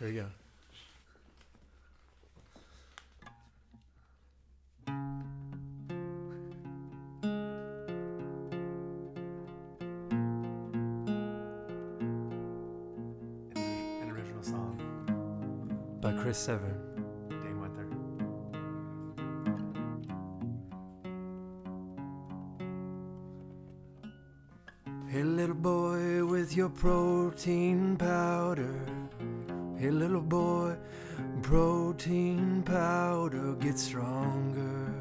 Here you go. An original song. By Chris Sever. Dane Wenther. Hey, little boy, with your protein powder. Hey, little boy, protein powder get stronger.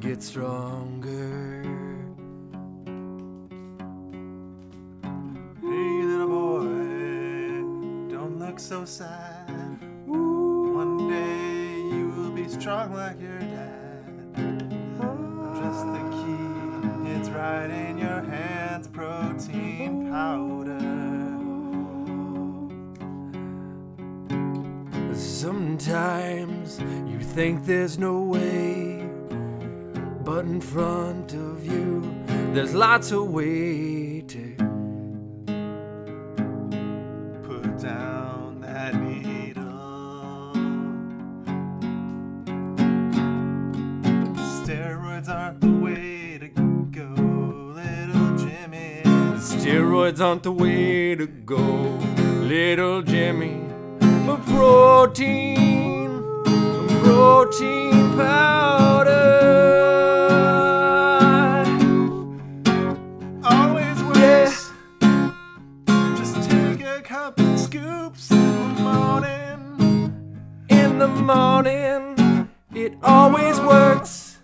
Get stronger. Hey, little boy, don't look so sad. One day you will be strong like your dad. Just the key, it's right in Sometimes you think there's no way, but in front of you, there's lots of way to. Put down that needle. Steroids aren't the way to go, little Jimmy. Steroids aren't the way to go, little Jimmy. A protein, a protein powder. Always works. Just take a couple scoops in the morning. In the morning, it always works.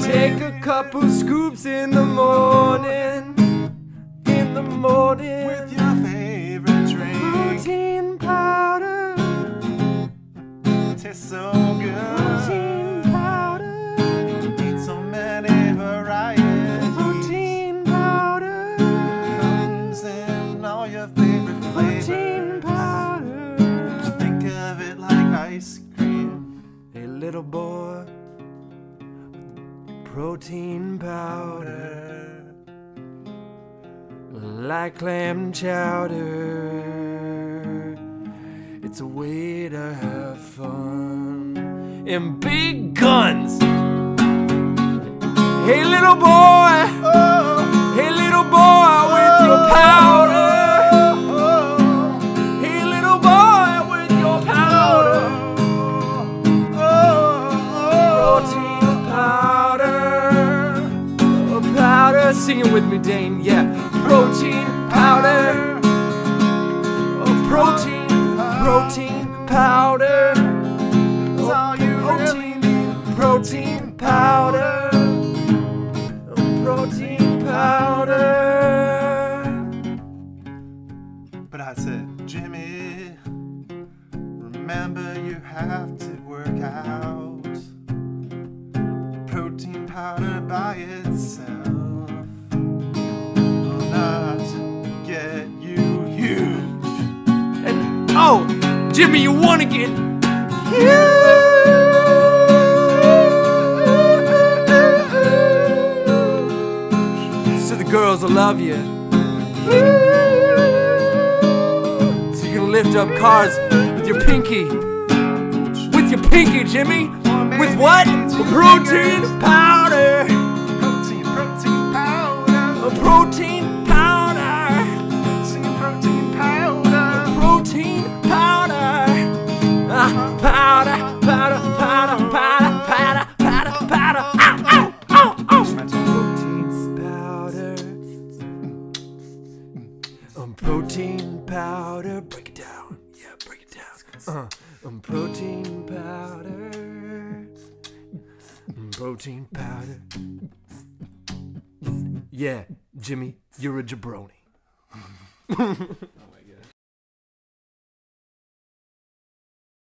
Take a couple scoops in the morning. In the morning. With your favorite Tastes so good. Protein powder. So many varieties. Protein powder. Comes in all your favorite flavors. Protein powder. Think of it like ice cream. Hey, little boy. Protein powder. Like clam chowder. It's a way to have fun. And big guns. Hey, little boy. Oh, Hey, little boy, with your powder. oh, Hey, little boy, with your powder. Protein powder. Oh, powder. Sing it with me, Dane. Yeah. Protein powder. Protein powder. But I said, Jimmy, remember you have to work out. Protein powder by itself will not get you huge. And oh, Jimmy, you wanna get huge? Girls will love you. So you can lift up cars with your pinky. With your pinky, Jimmy. With what? Protein powder. Protein, protein powder. A protein Yeah, break it down. Uh, um, protein powder. Mm, Protein powder. Yeah, Jimmy, you're a jabroni.